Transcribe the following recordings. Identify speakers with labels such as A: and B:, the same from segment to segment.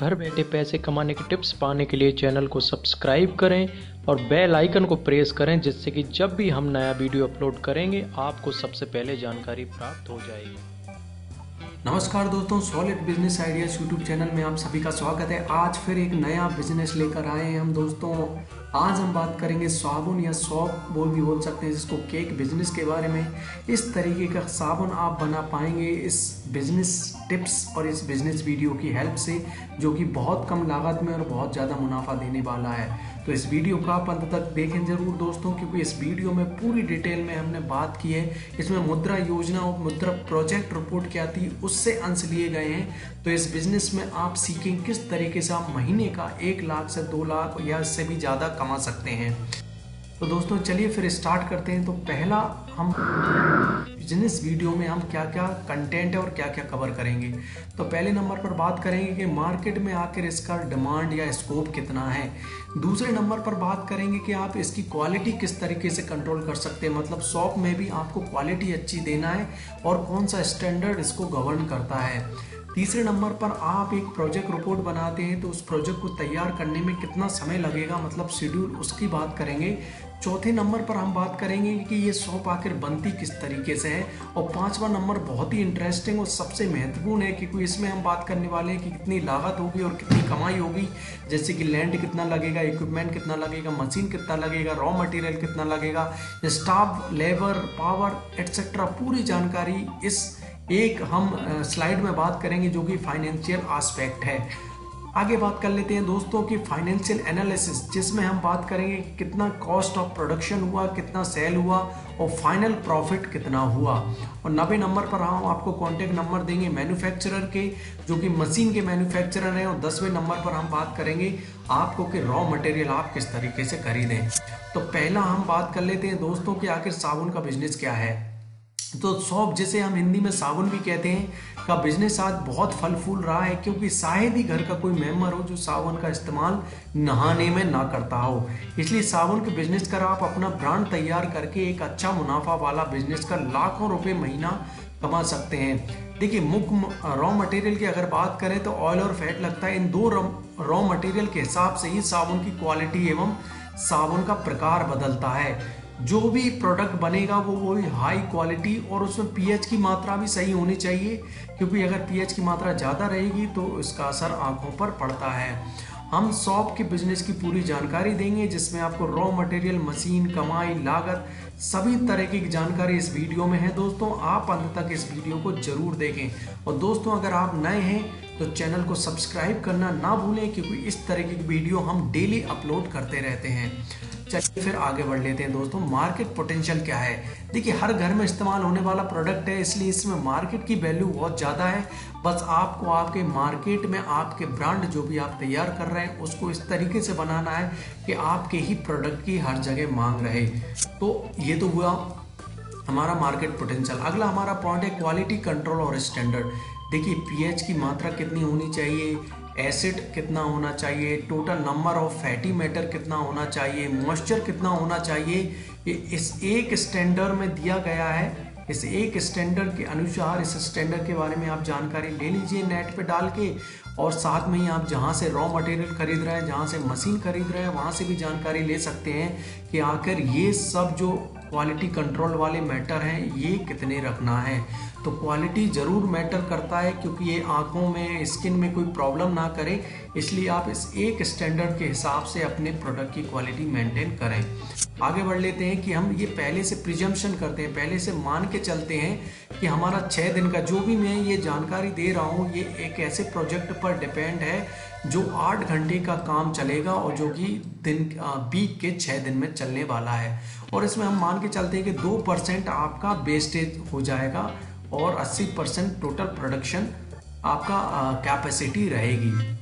A: घर बैठे पैसे कमाने के टिप्स पाने के लिए चैनल को सब्सक्राइब करें और बेल आइकन को प्रेस करें, जिससे कि जब भी हम नया वीडियो अपलोड करेंगे, आपको सबसे पहले जानकारी प्राप्त हो जाएगी।
B: नमस्कार दोस्तों solid business ideas YouTube channel में आप सभी का स्वागत है। आज फिर एक नया बिज़नेस लेकर आए हैं हम दोस्तों। आज हम बात करेंगे साबुन या सॉप बोल भी बोल सकते हैं, जिसको केक बिज़नेस के बारे में। इस तरीके का साबुन आप बना पाएँगे इस बिज़नेस टिप्स और इस बिज़नेस वीडियो की हेल्प से, जो कि बहुत कम लागत में और बहुत ज़्यादा मुनाफा देने वाला है। तो इस वीडियो को आप अंत तक देखें ज़रूर दोस्तों, क्योंकि इस वीडियो में पूरी डिटेल में हमने बात की है। इसमें मुद्रा योजना और मुद्रा प्रोजेक्ट रिपोर्ट क्या थी उससे अंश लिए गए हैं। तो इस बिज़नेस में आप सीखें किस तरीके से आप महीने का एक लाख से दो लाख या इससे भी ज़्यादा कमा सकते हैं। तो दोस्तों, चलिए फिर स्टार्ट करते हैं। तो पहला हम बिज़नेस वीडियो में हम क्या क्या कंटेंट है और क्या क्या कवर करेंगे। तो पहले नंबर पर बात करेंगे कि मार्केट में आखिर इसका डिमांड या स्कोप कितना है। दूसरे नंबर पर बात करेंगे कि आप इसकी क्वालिटी किस तरीके से कंट्रोल कर सकते हैं। मतलब शॉप में भी आपको क्वालिटी अच्छी देना है और कौन सा स्टैंडर्ड इसको गवर्न करता है। तीसरे नंबर पर आप एक प्रोजेक्ट रिपोर्ट बनाते हैं तो उस प्रोजेक्ट को तैयार करने में कितना समय लगेगा? मतलब शेड्यूल उसकी बात करेंगे। चौथे नंबर पर हम बात करेंगे कि ये शॉप आखिर बनती किस तरीके से है और पांचवा नंबर बहुत ही इंटरेस्टिंग और सबसे महत्वपूर्ण है क्योंकि इसमें हम बात करने वाले हैं कि कितनी लागत होगी और कितनी कमाई होगी। जैसे कि लैंड कितना लगेगा इक्विपमेंट कितना लगेगा मशीन कितना लगेगा रॉ मटेरियल कितना लगेगा स्टाफ लेबर पावर एट्सेट्रा पूरी जानकारी इस एक हम स्लाइड में बात करेंगे जो कि फाइनेंशियल आस्पेक्ट है। आगे बात कर लेते हैं दोस्तों की फाइनेंशियल एनालिसिस जिसमें हम बात करेंगे कितना कॉस्ट ऑफ़ प्रोडक्शन हुआ, कितना सेल हुआ और फाइनल प्रॉफिट कितना हुआ। और नबे नंबर पर हम आपको कॉन्टेक्ट नंबर देंगे मैन्युफैक्चरर के, जो कि मशीन के मैन्युफैक्चरर हैं और दसवें नंबर पर हम बात करेंगे आपको कि रॉ मटेरियल आप किस तरीके से खरीदें। तो पहला हम बात कर लेते हैं दोस्तों कि आखिर साबुन का बिज़नेस क्या है। तो सॉप जिसे हम हिंदी में साबुन भी कहते हैं, का बिज़नेस आज बहुत फल फूल रहा है, क्योंकि शायद ही घर का कोई मेंबर हो जो साबुन का इस्तेमाल नहाने में ना करता हो। इसलिए साबुन के बिज़नेस कर आप अपना ब्रांड तैयार करके एक अच्छा मुनाफा वाला बिज़नेस कर लाखों रुपए महीना कमा सकते हैं। देखिए मुख्य रॉ मटेरियल की अगर बात करें तो ऑयल और फैट लगता है। इन दो रॉ मटेरियल के हिसाब से ही साबुन की क्वालिटी एवं साबुन का प्रकार बदलता है। जो भी प्रोडक्ट बनेगा वो वही हाई क्वालिटी और उसमें पीएच की मात्रा भी सही होनी चाहिए, क्योंकि अगर पीएच की मात्रा ज़्यादा रहेगी तो इसका असर आँखों पर पड़ता है। हम शॉप के बिज़नेस की पूरी जानकारी देंगे, जिसमें आपको रॉ मटेरियल मशीन कमाई, लागत, सभी तरह की जानकारी इस वीडियो में है। दोस्तों, आप अंत तक इस वीडियो को ज़रूर देखें। और दोस्तों, अगर आप नए हैं तो चैनल को सब्सक्राइब करना ना भूलें, क्योंकि इस तरह की वीडियो हम डेली अपलोड करते रहते हैं। चलिए फिर आगे बढ़ लेते हैं दोस्तों। मार्केट पोटेंशियल क्या है? देखिए, हर घर में इस्तेमाल होने वाला प्रोडक्ट है, इसलिए इसमें मार्केट की वैल्यू बहुत ज़्यादा है। बस आपको आपके मार्केट में आपके ब्रांड जो भी आप तैयार कर रहे हैं, उसको इस तरीके से बनाना है कि आपके ही प्रोडक्ट की हर जगह मांग रहे। तो ये तो हुआ। हमारा मार्केट पोटेंशियल अगला हमारा पॉइंट है क्वालिटी कंट्रोल और स्टैंडर्ड देखिए पीएच की मात्रा कितनी होनी चाहिए एसिड कितना होना चाहिए total number of fatty matter कितना होना चाहिए मॉइस्चर कितना होना चाहिए, ये इस एक स्टैंडर्ड में दिया गया है। इस एक स्टैंडर्ड के अनुसार, इस स्टैंडर्ड के बारे में आप जानकारी ले लीजिए नेट पे डाल के और साथ में ही आप जहाँ से रॉ मटेरियल खरीद रहे हैं, जहाँ से मशीन खरीद रहे हैं, वहाँ से भी जानकारी ले सकते हैं कि आखिर ये सब जो क्वालिटी कंट्रोल वाले मैटर हैं, ये कितने रखना है? तो क्वालिटी ज़रूर मैटर करता है क्योंकि ये आँखों में स्किन में कोई प्रॉब्लम ना करे, इसलिए आप इस एक स्टैंडर्ड के हिसाब से अपने प्रोडक्ट की क्वालिटी मेंटेन करें। आगे बढ़ लेते हैं कि हम ये पहले से प्रिजम्पन करते हैं, पहले से मान के चलते हैं कि हमारा छः दिन का जो भी मैं ये जानकारी दे रहा हूँ, ये एक ऐसे प्रोजेक्ट पर डिपेंड है जो आठ घंटे का काम चलेगा और जो कि दिन वीक के छः दिन में चलने वाला है। और इसमें हम मान के चलते हैं कि दो परसेंट आपका वेस्टेज हो जाएगा और अस्सी परसेंट टोटल प्रोडक्शन आपका कैपेसिटी रहेगी।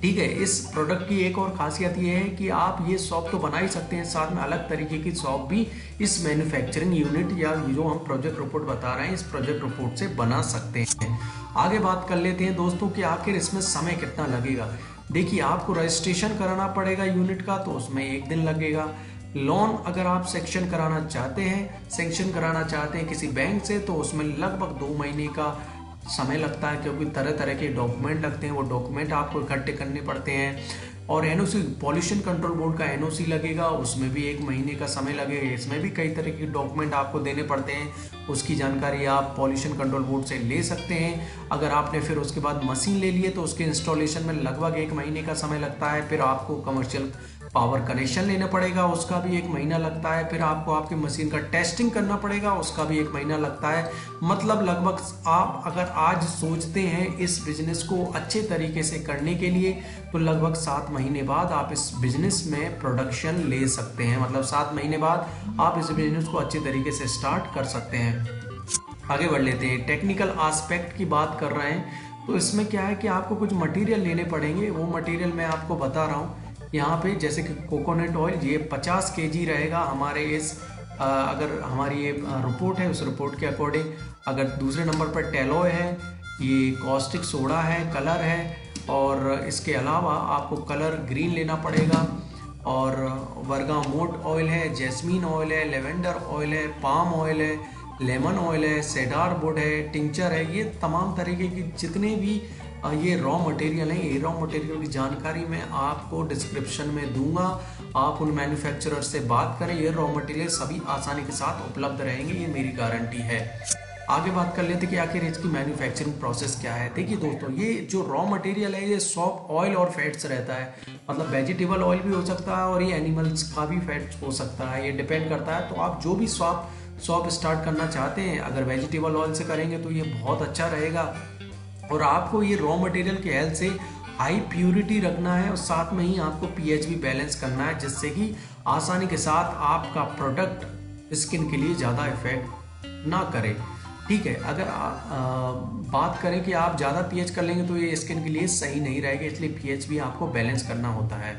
B: ठीक है, इस प्रोडक्ट की एक और खासियत ये है कि आप ये शॉप तो बना ही सकते हैं, साथ में अलग तरीके की शॉप भी इस मैन्युफैक्चरिंग यूनिट या जो हम प्रोजेक्ट रिपोर्ट बता रहे हैं, इस प्रोजेक्ट रिपोर्ट से बना सकते हैं। आगे बात कर लेते हैं दोस्तों कि आखिर इसमें समय कितना लगेगा। देखिए, आपको रजिस्ट्रेशन कराना पड़ेगा यूनिट का तो उसमें एक दिन लगेगा। लोन अगर आप सेक्शन कराना चाहते हैं सेंक्शन कराना चाहते हैं किसी बैंक से तो उसमें लगभग दो महीने का समय लगता है, क्योंकि तरह तरह के डॉक्यूमेंट लगते हैं, वो डॉक्यूमेंट आपको इकट्ठे करने पड़ते हैं। और एनओसी पॉल्यूशन कंट्रोल बोर्ड का एनओसी लगेगा, उसमें भी एक महीने का समय लगेगा इसमें भी कई तरह के डॉक्यूमेंट आपको देने पड़ते हैं, उसकी जानकारी आप पॉल्यूशन कंट्रोल बोर्ड से ले सकते हैं। अगर आपने फिर उसके बाद मशीन ले लिए तो उसके इंस्टॉलेशन में लगभग एक महीने का समय लगता है, फिर आपको कमर्शियल पावर कनेक्शन लेना पड़ेगा, उसका भी एक महीना लगता है। फिर आपको आपकी मशीन का टेस्टिंग करना पड़ेगा, उसका भी एक महीना लगता है। मतलब लगभग आप अगर आज सोचते हैं इस बिज़नेस को अच्छे तरीके से करने के लिए तो लगभग सात महीने बाद आप इस बिज़नेस में प्रोडक्शन ले सकते हैं। मतलब सात महीने बाद आप इस बिज़नेस को अच्छे तरीके से स्टार्ट कर सकते हैं। आगे बढ़ लेते हैं। टेक्निकल आस्पेक्ट की बात कर रहे हैं तो इसमें क्या है कि आपको कुछ मटेरियल लेने पड़ेंगे। वो मटेरियल मैं आपको बता रहा हूँ। यहाँ पे जैसे कि कोकोनट ऑयल ये 50 के रहेगा हमारे इस अगर हमारी ये रिपोर्ट है, उस रिपोर्ट के अकॉर्डिंग अगर दूसरे नंबर पर टेलोय है, ये कॉस्टिक सोडा है कलर है, और इसके अलावा आपको कलर ग्रीन लेना पड़ेगा, और वर्गा मोट ऑयल है जैस्मीन ऑयल है लेवेंडर ऑयल है पाम ऑयल है लेमन ऑयल है सेडार वुड है टिंचर है, ये तमाम तरीके की जितने भी ये रॉ मटेरियल है, ये रॉ मटेरियल की जानकारी मैं आपको डिस्क्रिप्शन में दूँगा। आप उन मैन्युफैक्चरर से बात करें, ये रॉ मटेरियल सभी आसानी के साथ उपलब्ध रहेंगे, ये मेरी गारंटी है। आगे बात कर लेते कि आखिर इसकी मैन्युफैक्चरिंग प्रोसेस क्या है। देखिए दोस्तों, ये जो रॉ मटेरियल है, ये सॉफ्ट ऑयल और फैट्स रहता है। मतलब वेजिटेबल ऑयल भी हो सकता है और ये एनिमल्स का भी फैट्स हो सकता है। ये डिपेंड करता है तो आप जो भी सॉप सॉप स्टार्ट करना चाहते हैं, अगर वेजिटेबल ऑयल से करेंगे तो ये बहुत अच्छा रहेगा। और आपको ये रॉ मटेरियल के हेल्थ से हाई प्योरिटी रखना है और साथ में ही आपको पीएच भी बैलेंस करना है जिससे कि आसानी के साथ आपका प्रोडक्ट स्किन के लिए ज़्यादा इफ़ेक्ट ना करे। ठीक है अगर आ, आ, बात करें कि आप ज़्यादा पीएच कर लेंगे तो ये स्किन के लिए सही नहीं रहेगा इसलिए पीएच भी आपको बैलेंस करना होता है।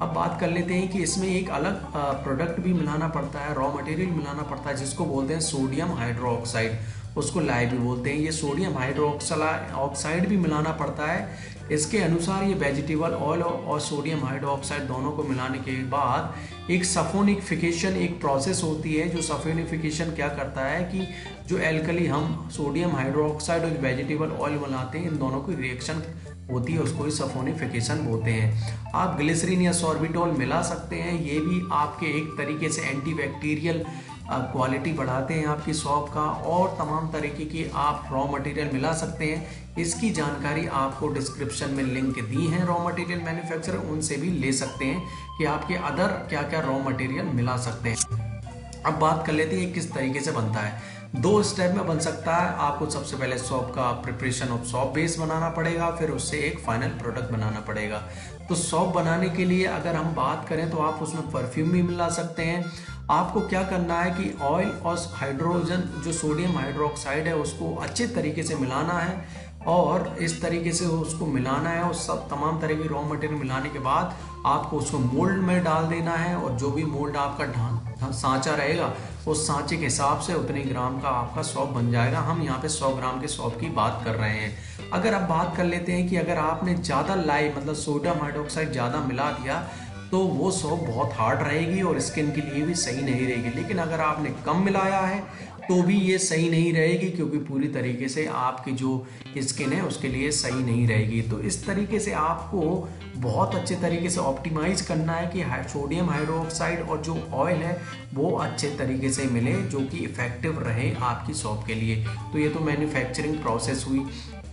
B: अब बात कर लेते हैं कि इसमें एक अलग प्रोडक्ट भी मिलाना पड़ता है रॉ मटेरियल मिलाना पड़ता है जिसको बोलते हैं सोडियम हाइड्रोक्साइड उसको लाई भी बोलते हैं। ये सोडियम हाइड्रोक्सला ऑक्साइड भी मिलाना पड़ता है। इसके अनुसार ये वेजिटेबल ऑयल और सोडियम हाइड्रोक्साइड दोनों को मिलाने के बाद एक सफोनिफिकेशन एक प्रोसेस होती है। जो सफोनिफिकेशन क्या करता है कि जो एल्कली हम सोडियम हाइड्रोक्साइड और वेजिटेबल ऑयल बनाते हैं, इन दोनों की रिएक्शन होती है, उसको ही सफोनिफिकेशन बोलते हैं। आप ग्लिसरीन या सॉर्बिटोल मिला सकते हैं। ये भी आपके एक तरीके से एंटीबैक्टीरियल क्वालिटी बढ़ाते हैं आपकी शॉप का और तमाम तरीके की आप रॉ मटेरियल मिला सकते हैं। इसकी जानकारी आपको डिस्क्रिप्शन में लिंक दी है रॉ मटेरियल मैन्युफैक्चरर उनसे भी ले सकते हैं कि आपके अदर क्या क्या रॉ मटेरियल मिला सकते हैं। अब बात कर लेते हैं किस तरीके से बनता है। दो स्टेप में बन सकता है। आपको सबसे पहले शॉप का प्रिपरेशन ऑफ़ सॉप बेस बनाना पड़ेगा, फिर उससे एक फाइनल प्रोडक्ट बनाना पड़ेगा। तो शॉप बनाने के लिए अगर हम बात करें तो आप उसमें परफ्यूम भी मिला सकते हैं। आपको क्या करना है कि ऑयल और हाइड्रोजन जो सोडियम हाइड्रोक्साइड है, उसको अच्छे तरीके से मिलाना है और इस तरीके से उसको मिलाना है और सब तमाम तरह की रॉ मटेरियल मिलाने के बाद आपको उसको मोल्ड में डाल देना है और जो भी मोल्ड आपका ढां सांचा रहेगा, उस सांचे के हिसाब से उतने ग्राम का आपका सॉप बन जाएगा। हम यहाँ पे 100 ग्राम के सॉप की बात कर रहे हैं। अगर आप बात कर लेते हैं कि अगर आपने ज़्यादा लाई मतलब सोडियम हाइड्रोक्साइड ज़्यादा मिला दिया तो वो सॉप बहुत हार्ड रहेगी और स्किन के लिए भी सही नहीं रहेगी। लेकिन अगर आपने कम मिलाया है तो भी ये सही नहीं रहेगी क्योंकि पूरी तरीके से आपकी जो स्किन है, उसके लिए सही नहीं रहेगी। तो इस तरीके से आपको बहुत अच्छे तरीके से ऑप्टिमाइज करना है कि सोडियम हाइड्रोक्साइड और जो ऑयल है, वो अच्छे तरीके से मिले, जो कि इफ़ेक्टिव रहे आपकी शॉप के लिए। तो ये तो मैन्युफैक्चरिंग प्रोसेस हुई।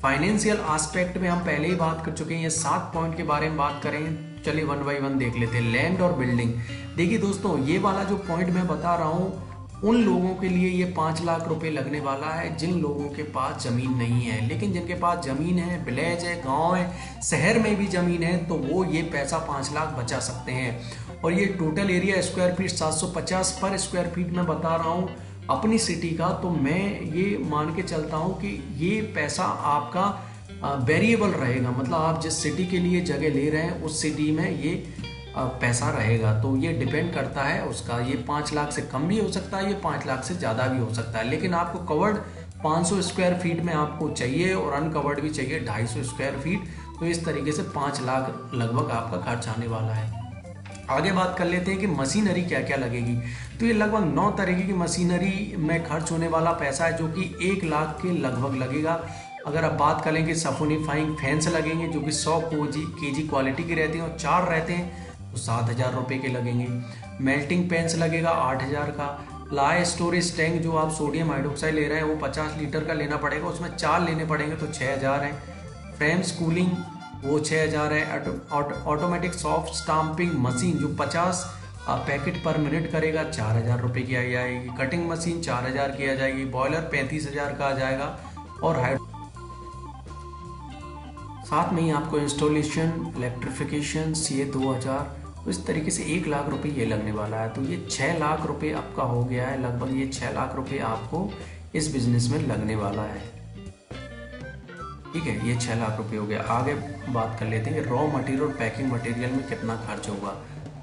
B: फाइनेंशियल आस्पेक्ट में हम पहले ही बात कर चुके हैं, ये सात पॉइंट के बारे में बात करें चलिए वन बाई वन देख लेते हैं। लैंड और बिल्डिंग देखिए दोस्तों, ये वाला जो पॉइंट मैं बता रहा हूँ, उन लोगों के लिए ये पाँच लाख रुपए लगने वाला है, जिन लोगों के पास ज़मीन नहीं है। लेकिन जिनके पास ज़मीन है विलेज है, गाँव है, शहर में भी ज़मीन है तो वो ये पैसा पाँच लाख बचा सकते हैं। और ये टोटल एरिया स्क्वायर फीट 750 पर स्क्वायर फीट में बता रहा हूँ, अपनी सिटी का तो मैं ये मान के चलता हूँ कि ये पैसा आपका वेरिएबल रहेगा। मतलब आप जिस सिटी के लिए जगह ले रहे हैं, उस सिटी में ये पैसा रहेगा। तो ये डिपेंड करता है उसका। ये पाँच लाख से कम भी हो सकता है, ये पाँच लाख से ज़्यादा भी हो सकता है। लेकिन आपको कवर्ड 500 स्क्वायर फीट में आपको चाहिए और अनकवर्ड भी चाहिए 250 स्क्वायर फीट तो इस तरीके से पाँच लाख लगभग आपका खर्च आने वाला है। आगे बात कर लेते हैं कि मशीनरी क्या क्या लगेगी। तो ये लगभग नौ तरीके की मशीनरी में खर्च होने वाला पैसा है, जो कि एक लाख के लगभग लगेगा। अगर आप बात करें कि सफोनीफाइंग फैंस लगेंगे, जो कि सौ को जी के जी क्वालिटी के रहते हैं और चार रहते हैं तो सात हज़ार रुपये के लगेंगे। मेल्टिंग पेंस लगेगा आठ हज़ार का। लाए स्टोरेज टैंक जो आप सोडियम हाइड्रोक्साइड ले रहे हैं, वो पचास लीटर का लेना पड़ेगा, उसमें चार लेने पड़ेंगे तो छः हज़ार है। फ्रेम्स कूलिंग वो छः हज़ार है। ऑटोमेटिक सॉफ्ट स्टाम्पिंग मशीन जो पचास पैकेट पर मिनट करेगा, चार हज़ार रुपये की आ जाएगी कटिंग मशीन चार हज़ार की आ जाएगी। बॉयलर पैंतीस हज़ार का आ जाएगा। और हाइड साथ में ही आपको इंस्टॉलेशन इलेक्ट्रिफिकेशन सी ए दो हज़ार तो इस तरीके से एक लाख रुपए ये लगने वाला है। तो ये छः लाख रुपए आपका हो गया है, लगभग ये छः लाख रुपए आपको इस बिज़नेस में लगने वाला है। ठीक है, ये छः लाख रुपए हो गया। आगे बात कर लेते हैं रॉ मटेरियल और पैकिंग मटेरियल में कितना खर्च होगा।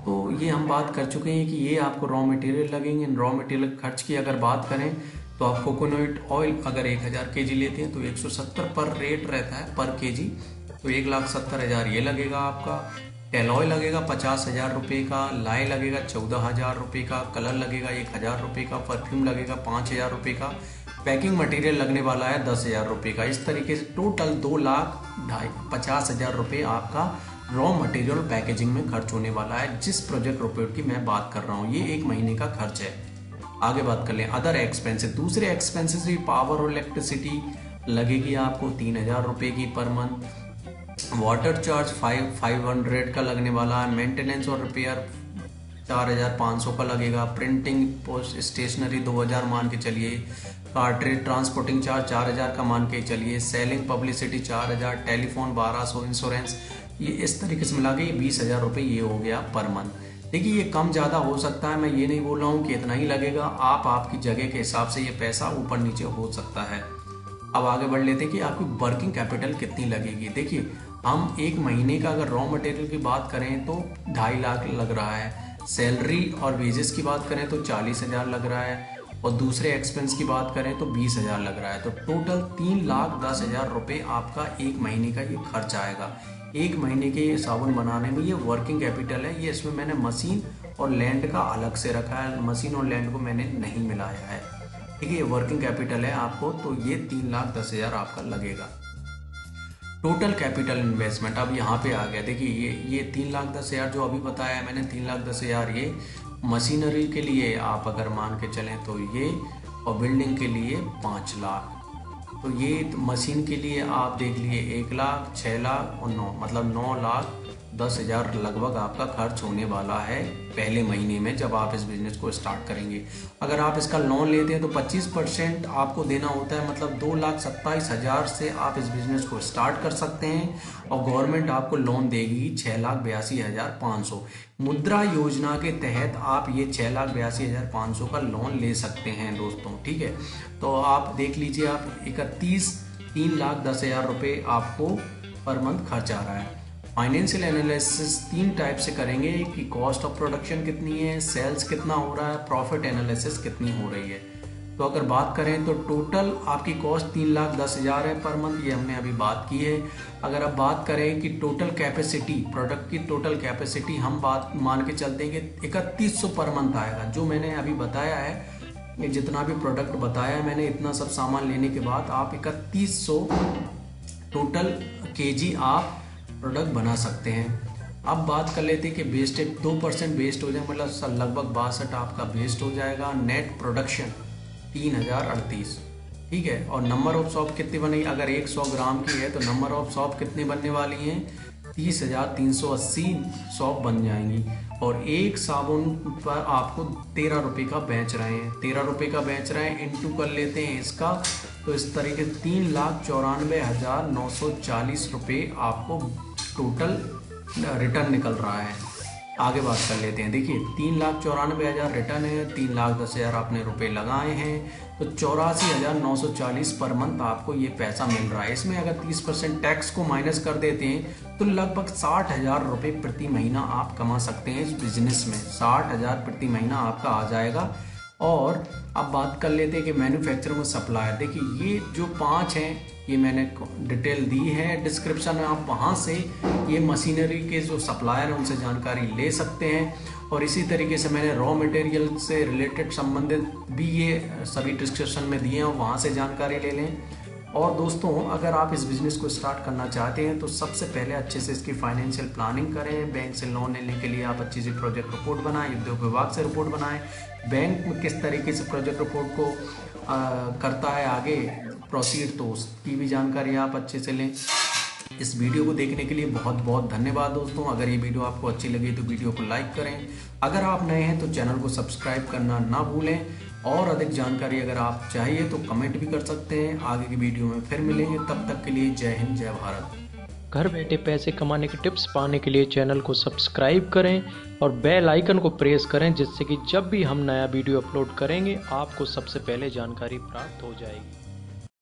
B: तो ये हम बात कर चुके हैं कि ये आपको रॉ मटेरियल लगेंगे। रॉ मटेरियल खर्च की अगर बात करें तो आप कोकोनट ऑयल अगर एक हज़ार के जी लेते हैं तो एक सौ सत्तर पर रेट रहता है पर के जी तो एक लाख सत्तर हज़ार ये लगेगा आपका। टेलॉय लगेगा पचास हज़ार रुपये का लाई लगेगा चौदह हज़ार रुपये का, कलर लगेगा एक हज़ार रुपये का, परफ्यूम लगेगा पाँच हज़ार रुपये का। पैकिंग मटेरियल लगने वाला है दस हज़ार रुपये का। इस तरीके से टोटल दो लाख ढाई, पचास हज़ार रुपये आपका रॉ मटेरियल पैकेजिंग में खर्च होने वाला है। जिस प्रोजेक्ट रोपेट की मैं बात कर रहा हूँ, ये एक महीने का खर्च है। आगे बात कर लें अदर एक्सपेंसेस दूसरे एक्सपेंसेस भी पावर और इलेक्ट्रिसिटी लगेगी आपको, तीन हज़ार रुपये की per month water charge five five hundred का लगने वाला है मेंटेनेंस और रिपेयर चार हज़ार पाँच सौ का लगेगा। प्रिंटिंग पोस्ट स्टेशनरी दो हज़ार मान के चलिए। कार्ट्रेज ट्रांसपोर्टिंग चार्ज चार हज़ार का मान के चलिए। सेलिंग पब्लिसिटी चार हज़ार टेलीफोन बारह सौ इंश्योरेंस ये इस तरीके से मिला के बीस हज़ार रुपये ये हो गया पर मंथ देखिए, ये कम ज़्यादा हो सकता है, मैं ये नहीं बोल रहा हूँ कि इतना ही लगेगा। आप आपकी जगह के हिसाब से ये पैसा ऊपर नीचे हो सकता है। अब आगे बढ़ लेते हैं कि आपकी वर्किंग कैपिटल कितनी लगेगी। देखिए, हम एक महीने का अगर रॉ मटेरियल की बात करें तो ढाई लाख लग रहा है। सैलरी और वेजेस की बात करें तो चालीस हज़ार लग रहा है। और दूसरे एक्सपेंस की बात करें तो बीस हज़ार लग रहा है। तो टोटल तीन लाख दस हज़ार रुपये आपका एक महीने का ये खर्च आएगा। एक महीने के ये साबुन बनाने में ये वर्किंग कैपिटल है। ये इसमें मैंने मशीन और लैंड का अलग से रखा है। मशीन और लैंड को मैंने नहीं मिलाया है। ठीक है, ये वर्किंग कैपिटल है आपको तो ये तीन लाख दस हज़ार आपका लगेगा। टोटल कैपिटल इन्वेस्टमेंट अब यहाँ पे आ गया। देखिए, ये ये तीन लाख दस हज़ार जो अभी बताया है मैंने, तीन लाख दस हज़ार ये मशीनरी के लिए आप अगर मान के चलें तो ये और बिल्डिंग के लिए पाँच लाख। तो ये मशीन के लिए आप देख लिए एक लाख छः लाख और नौ मतलब नौ लाख दस हज़ार लगभग आपका खर्च होने वाला है पहले महीने में जब आप इस बिज़नेस को स्टार्ट करेंगे। अगर आप इसका लोन लेते हैं तो 25 परसेंट आपको देना होता है मतलब दो लाख सत्ताईस हज़ार से आप इस बिज़नेस को स्टार्ट कर सकते हैं और गवर्नमेंट आपको लोन देगी छः लाख बयासी हज़ार पाँच सौ। मुद्रा योजना के तहत आप ये छः लाख बयासी हज़ार पाँच सौ का लोन ले सकते हैं दोस्तों, ठीक है? तो आप देख लीजिए आप इकतीस, तीन लाख दस हज़ार रुपये आपको पर मंथ खर्च आ रहा है। फाइनेंशियल एनालिसिस तीन टाइप से करेंगे कि कॉस्ट ऑफ़ प्रोडक्शन कितनी है सेल्स कितना हो रहा है प्रॉफिट एनालिसिस कितनी हो रही है। तो अगर बात करें तो टोटल आपकी कॉस्ट तीन लाख दस हज़ार है पर मंथ ये हमने अभी बात की है। अगर आप बात करें कि टोटल कैपेसिटी प्रोडक्ट की टोटल कैपेसिटी हम बात मान के चलते हैं कि इकतीस सौ पर मंथ आएगा। जो मैंने अभी बताया है जितना भी प्रोडक्ट बताया है मैंने, इतना सब सामान लेने के बाद आप इकतीस सौ टोटल के आप प्रोडक्ट बना सकते हैं। अब बात कर लेते हैं कि वेस्टेज दो परसेंट वेस्ट हो जाए मतलब लगभग बासठ आपका वेस्ट हो जाएगा। नेट प्रोडक्शन तीन हज़ार अड़तीस। ठीक है? और नंबर ऑफ़ शॉप कितनी बनेगी अगर एक सौ ग्राम की है तो नंबर ऑफ़ शॉप कितनी बनने वाली हैं? तीस हज़ार तीन सौ अस्सी शॉप बन जाएँगी। और एक साबुन पर आपको तेरह रुपये का बेच रहे हैं। तेरह रुपये का बेच रहे हैं इंटू कर लेते हैं इसका। तो इस तरीके तीन लाख चौरानवे हज़ार नौ सौ चालीस रुपये आपको टोटल रिटर्न निकल रहा है। आगे बात कर लेते हैं। देखिए, तीन लाख चौरानवे हज़ार रिटर्न है, तीन लाख दस हज़ार आपने रुपए लगाए हैं। तो चौरासी हज़ार नौ सौ चालीस पर मंथ आपको ये पैसा मिल रहा है। इसमें अगर तीस परसेंट टैक्स को माइनस कर देते हैं तो लगभग साठ हज़ार रुपये प्रति महीना आप कमा सकते हैं इस बिज़नेस में। साठ हज़ार प्रति महीना आपका आ जाएगा। और अब बात कर लेते हैं कि मैन्युफैक्चरिंग और सप्लायर। देखिए, ये जो पाँच हैं ये मैंने डिटेल दी है डिस्क्रिप्शन में आप वहाँ से ये मशीनरी के जो सप्लायर हैं उनसे जानकारी ले सकते हैं। और इसी तरीके से मैंने रॉ मटेरियल से रिलेटेड संबंधित भी ये सभी डिस्क्रिप्शन में दिए हैं वहाँ से जानकारी ले लें। और दोस्तों अगर आप इस बिज़नेस को स्टार्ट करना चाहते हैं तो सबसे पहले अच्छे से इसकी फाइनेंशियल प्लानिंग करें। बैंक से लोन लेने के लिए आप अच्छी सी प्रोजेक्ट रिपोर्ट बनाएँ उद्योग विभाग से रिपोर्ट बनाएँ। बैंक किस तरीके से प्रोजेक्ट रिपोर्ट को आ, करता है आगे प्रोसीड तो उसकी भी जानकारी आप अच्छे से लें। इस वीडियो को देखने के लिए बहुत बहुत धन्यवाद दोस्तों। अगर ये वीडियो आपको अच्छी लगी तो वीडियो को लाइक करें। अगर आप नए हैं तो चैनल को सब्सक्राइब करना ना भूलें। और अधिक जानकारी अगर आप चाहिए तो कमेंट भी कर सकते हैं। आगे की वीडियो में फिर मिलेंगे। तब तक के लिए जय हिंद, जय भारत।
A: घर बैठे पैसे कमाने के टिप्स पाने के लिए चैनल को सब्सक्राइब करें और बेल आइकन को प्रेस करें, जिससे कि जब भी हम नया वीडियो अपलोड करेंगे, आपको सबसे पहले जानकारी प्राप्त हो जाएगी।